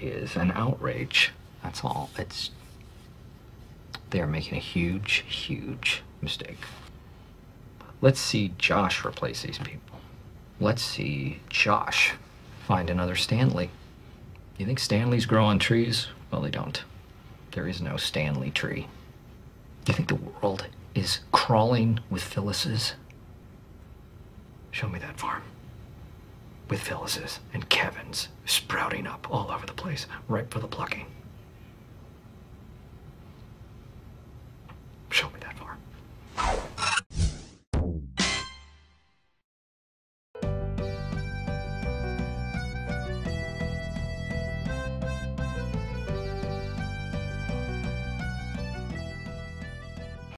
with an outrage. That's all. It's. They are making a huge, huge mistake. Let's see Josh replace these people. Let's see Josh find another Stanley. You think Stanleys grow on trees? Well, they don't. There is no Stanley tree. You think the world is crawling with Phyllis's? Show me that farm. With Phyllis's and Kevin's sprouting up all over the place, ripe for the plucking.